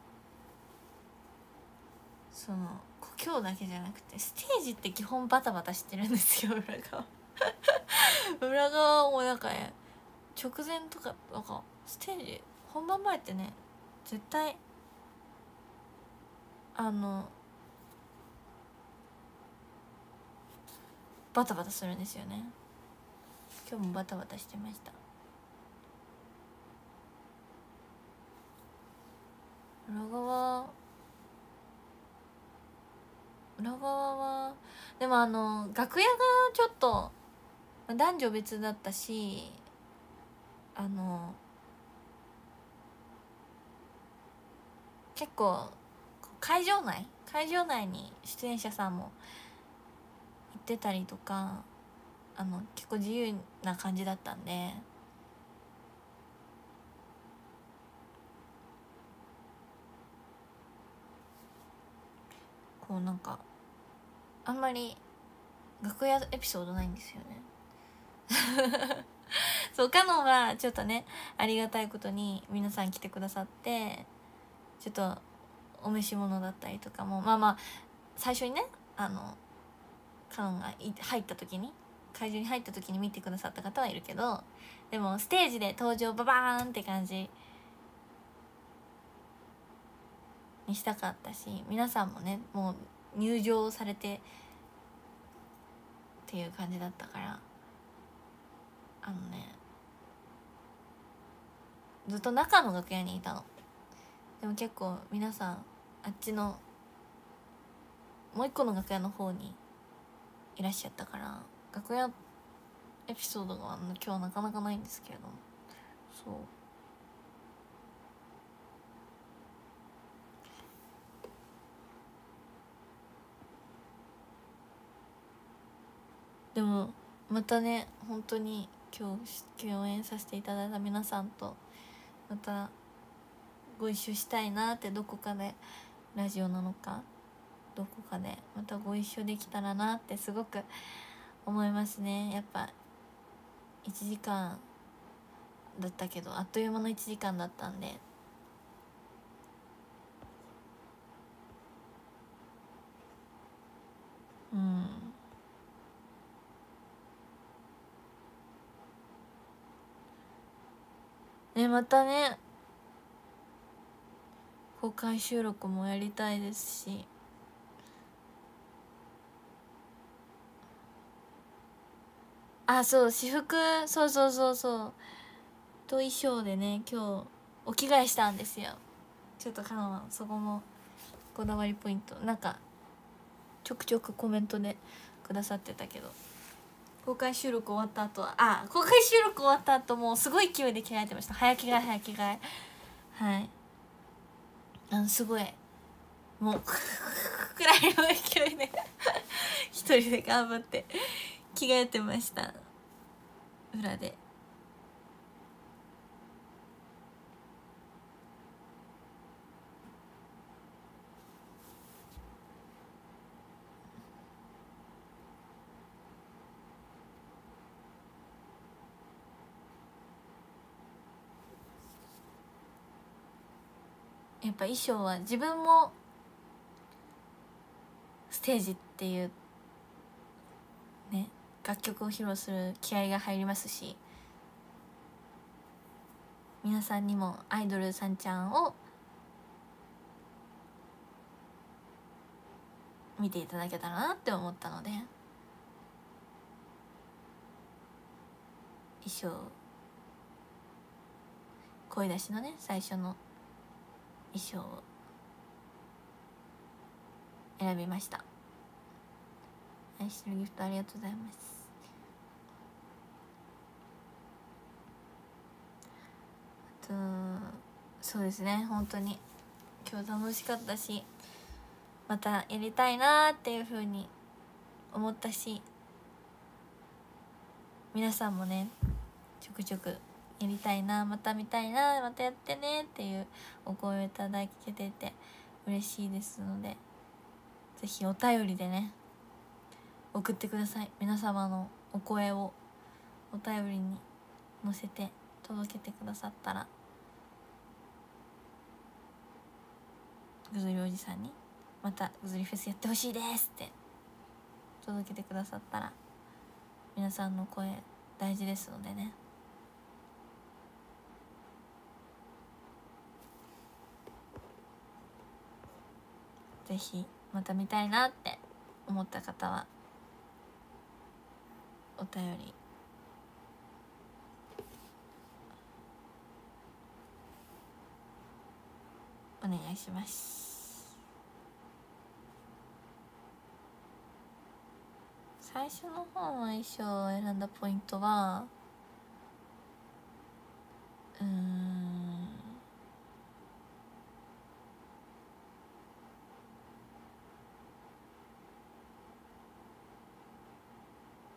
その故郷だけじゃなくてステージって基本バタバタしてるんですよ裏側。<laughs> 裏側もなんかね直前とかなんかステージ本番前ってね絶対あのバタバタするんですよね。今日もバタバタしてました。裏側裏側はでもあの楽屋がちょっと男女別だったしあの結構会場内会場内に出演者さんも行ってたりとかあの結構自由な感じだったんでこうなんかあんまり楽屋エピソードないんですよね。<laughs> そうカノンはちょっとねありがたいことに皆さん来てくださってちょっとお召し物だったりとかもまあまあ最初にねあのカノンが入った時に会場に入った時に見てくださった方はいるけどでもステージで登場ババーンって感じにしたかったし皆さんもねもう入場されてっていう感じだったから。あのねずっと中の楽屋にいたの。でも結構皆さんあっちのもう一個の楽屋の方にいらっしゃったから楽屋エピソードが今日なかなかないんですけれども。そう。でもまたね本当に今日共演させていただいた皆さんとまたご一緒したいなってどこかでラジオなのかどこかでまたご一緒できたらなってすごく思いますね。やっぱ1時間だったけどあっという間の1時間だったんで。うん。ねまたね。公開収録もやりたいですし。あそう私服。そうそうそうそう。と衣装でね今日お着替えしたんですよ。ちょっとカノはそこもこだわりポイント。なんかちょくちょくコメントでくださってたけど。公開収録終わった後はあ公開収録終わった後もうすごい勢いで着替えてました。早着替え早着替え。はい。あのすごいもうくらいの勢いで一人で頑張って着替えてました裏でやっぱ衣装は自分もステージっていうね楽曲を披露する気合が入りますし皆さんにもアイドルさんちゃんを見ていただけたらなって思ったので衣装声出しのね最初の衣装を選びました。愛してるギフトありがとうございます。あとそうですね。本当に。今日楽しかったしまたやりたいなーっていうふうに思ったし皆さんもねちょくちょくやりたいなまた見たいなまたやってねっていうお声をいただけてて嬉しいですので是非お便りでね送ってください。皆様のお声をお便りに載せて届けてくださったらぐずりおじさんにまたぐずりフェスやってほしいですって届けてくださったら皆さんの声大事ですのでね。ぜひまた見たいなって思った方はお便り。お願いします。最初の方の衣装を選んだポイントはうん。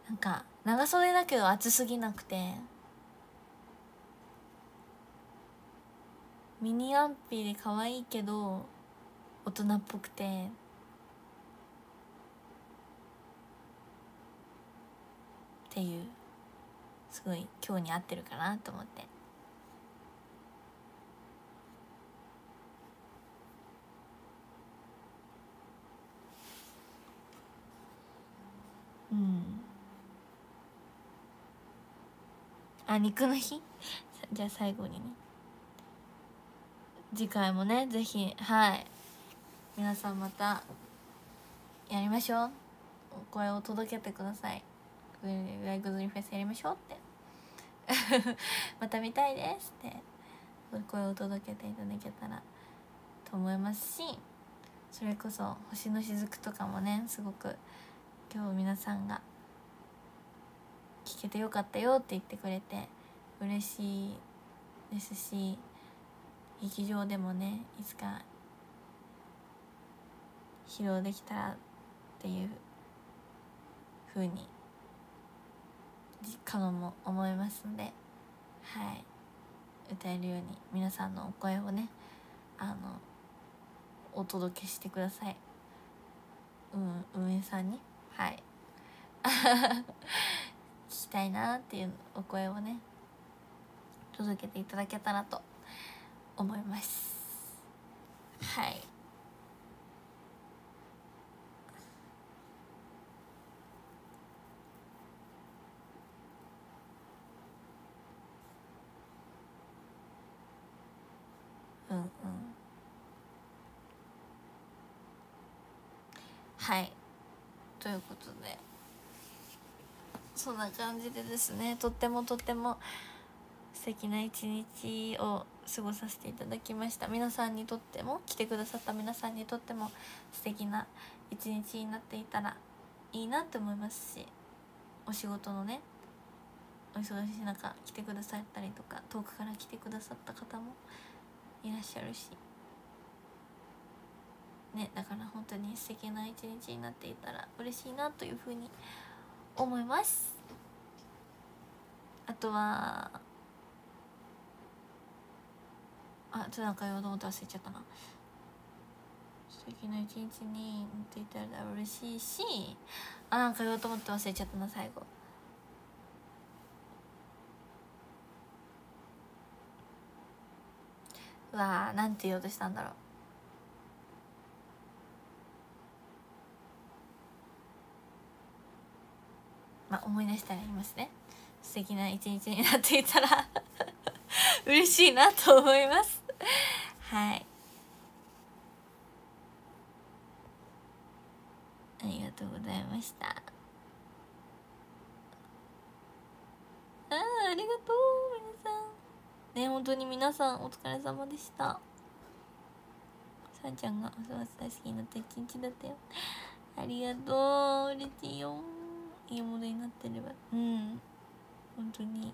なんか長袖だけど暑すぎなくて。ミニアンピで可愛いけど大人っぽくて。っていう。すごい今日に合ってるかなと思って。うん。あ肉の日？<laughs> じゃあ最後にね。次回もねぜひはい。皆さんまたやりましょう。お声を届けてください。グライグズリフェスやりましょうって。<laughs> また見たいですって。声を届けていただけたらと思いますしそれこそ「星の雫」とかもねすごく今日皆さんが聞けてよかったよって言ってくれて嬉しいですし劇場でもねいつか披露できたらっていうふうにかのも思いますのではい。歌えるように皆さんのお声をねあのお届けしてください。うん運営さんに？はい。<laughs> 聞きたいなっていうお声をね届けていただけたらと思います。はい。うんうん。はい。ということで。そんな感じでですねとってもとっても素敵な一日を過ごさせていただきました。皆さんにとっても来てくださった皆さんにとっても素敵な一日になっていたらいいなって思いますしお仕事のねお忙しい中来てくださったりとか遠くから来てくださった方もいらっしゃるしねだから本当に素敵な一日になっていたら嬉しいなというふうに思います思います。あとはあちょっとなんか言おうと思って忘れちゃったな。素敵な一日になっていたら嬉しいしあなんか言おうと思って忘れちゃったな最後。うわーなんて言おうとしたんだろう。まあ思い出したら言いますね。素敵な一日になっていたら。<laughs> 嬉しいなと思います。はい。ありがとうございました。ああありがとう皆さん。ね本当に皆さんお疲れ様でした。さんちゃんがおそわ大好きになった一日だったよ。ありがとう嬉しいよ。いいものになってれば。うん。本当に。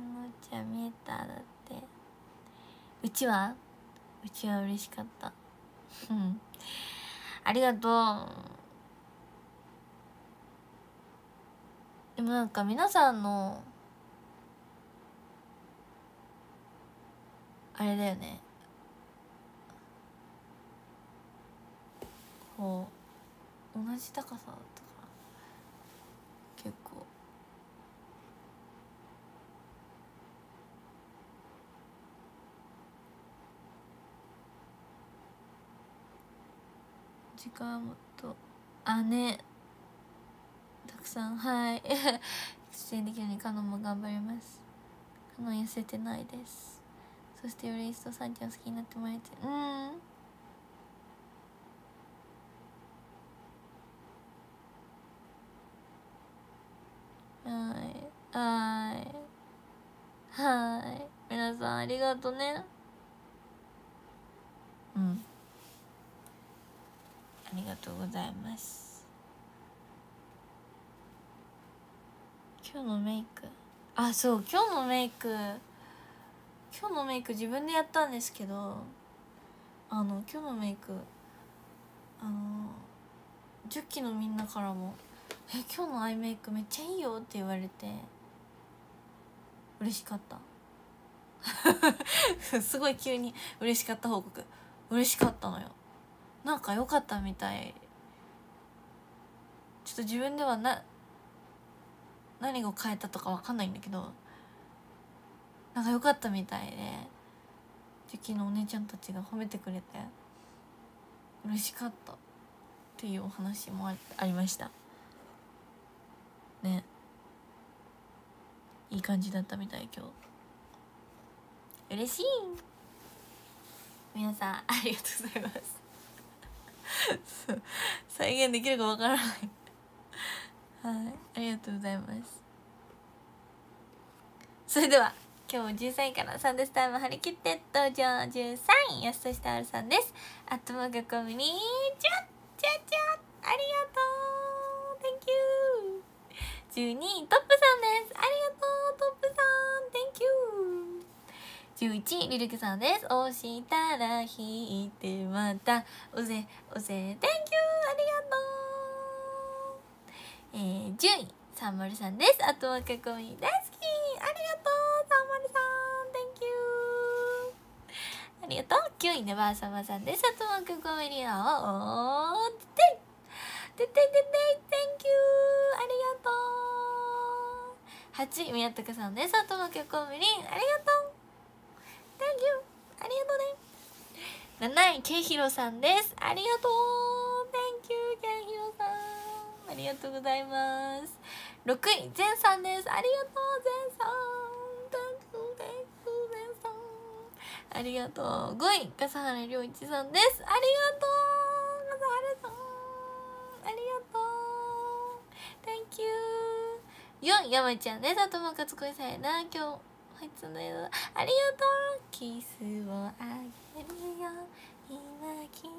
のうちは見えただって。うちは？うちは嬉しかった。うん。ありがとうでもなんか皆さんのあれだよね。こう同じ高さだったか結構。時間もっと。あね。くさんはい。出演できるようにカノンも頑張ります。カノン痩せてないですそしてより一層サンちゃん好きになってもらえて。うん。はい。はい。はい。皆さんありがとね。うん。ありがとうございます。今日のメイク。あそう今日のメイク。今日のメイク自分でやったんですけどあの今日のメイクあの10期のみんなからも「え今日のアイメイクめっちゃいいよ」って言われて嬉しかった。<laughs> すごい急に嬉しかった報告。嬉しかったのよ。なんか良かったみたい。ちょっと自分ではな何を変えたとかわかんないんだけどなんか良かったみたいで時期のお姉ちゃんたちが褒めてくれて嬉しかった。っていうお話もありました。ね。いい感じだったみたい今日。嬉しい。皆さんありがとうございます。<laughs> 再現できるかわからない。はいありがとうございます。それでは今日13位からサンデースタイム張り切って登場13位安としたあるさんです。あともがコミにちゃちゃちゃありがとう。Thank you 12位トップさんです。ありがとうトップさん。Thank you 11位リルクさんです。押したら引いてまた。おぜおぜ。Thank you ありがとう。えー、10位サンマルさんです。あとはかこみ大好き。ありがとうサンマルさん。Thank you ありがとう9位ネバーサマさんです。あとはかこみりおーっててててて Thank you ありがとう。8位宮高さんです。あとはかこみりんありがとう。Thank you ありがとうね。7位けいひろさんです。ありがとう。りがとうございます。6位ゼンさんです。ありがとうゼンさん。Thank you Thank you ゼンさんありがとう。5位笠原良一さんです。ありがとう笠原さん。ありがとう。Thank you 4位山ちゃんです。あともかつこいさやな今日いつの間ありがとう。キスをあげるよ。今気づい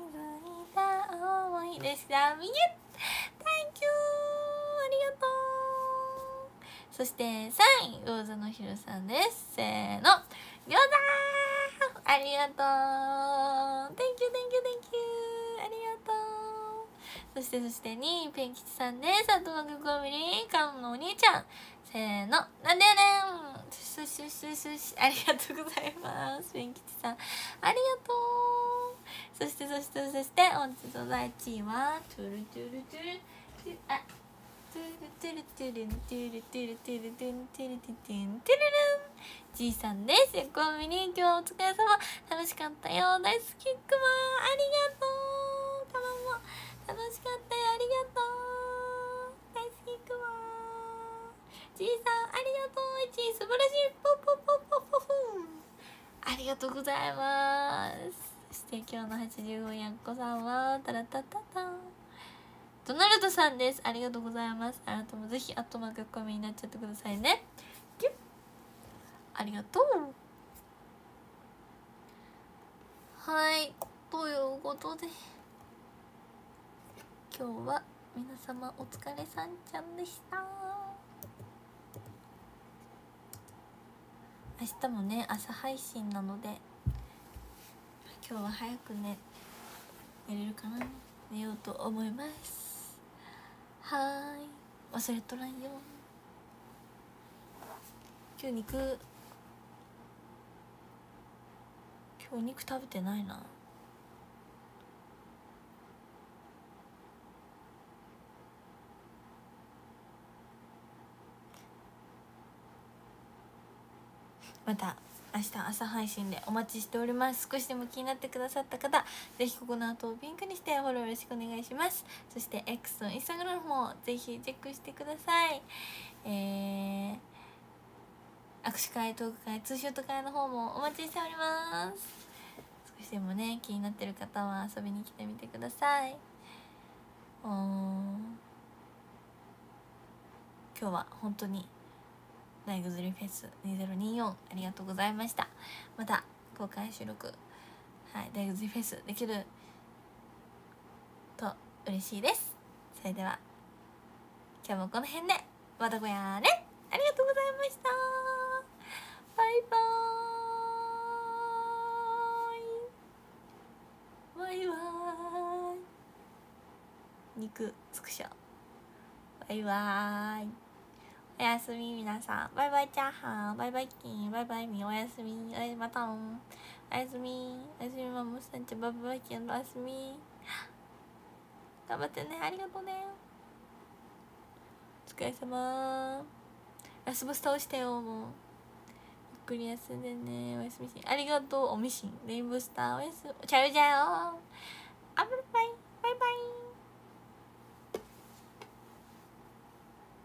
た思いでしたみゆ Thank you. ありがとう。そして3位魚座のひろさんです。せーの。餃子ありがとう。Thank you thank you thank you. ありがとう。そしてそして2位ペン吉さんですあとはグコミリカンのお兄ちゃん。せーの。なんでやね。んシュシュシュシュシュありがとうございます。ペンキチさん。ありがとう。そしてそしてそして本日の第1位はトゥルトゥルトゥルトゥル。あトゥルトゥルトゥルトゥルトゥルトゥルトゥルトゥルトゥルトゥルじいさんですコンビニ今日はお疲れ様楽しかったよ大好きくまありがとうたまも楽しかったよありがとう大好きくまじいさんありがとうち素晴らしいポッポッポッポッポッポありがとうございます。そして今日の85やんこさんはタラタタタンドナルドさんです。ありがとうございます。あなたもぜひアットマークコミになっちゃってくださいね。キュッ。ありがとう。はい。ということで今日は皆様お疲れさんちゃんでした。明日もね朝配信なので今日は早くね寝れるかな。寝ようと思います。はい。忘れとらんよ。今日肉。今日肉食べてないな。また。明日朝配信でお待ちしております。少しでも気になってくださった方ぜひここの後をピンクにしてフォローよろしくお願いします。そして X のインスタグラムもぜひチェックしてください。えー、握手会トーク会ツーショット会の方もお待ちしております。少しでもね気になってる方は遊びに来てみてください。うん今日は本当に大グズリフェス2024ありがとうございました。また公開収録。はい大グズリフェスできると嬉しいです。それでは今日もこの辺でまたごやね。ありがとうございました。バイバーイ。バイバーイ。肉つくしょバイバーイ。おやすみ皆さん。バイバイチャーハン。バイバイキン。バイバイミおやすみ。おやすみまたんおやすみ。おやすみマムさんち。バイバイキン。おやすみ。頑張ってね。ありがとうね。お疲れ様。ラスボス倒したよもう。ゆっくり休んでね。おやすみしありがとう。おみしん。レインボースター。おやすみチャルジャよあぶるバイ。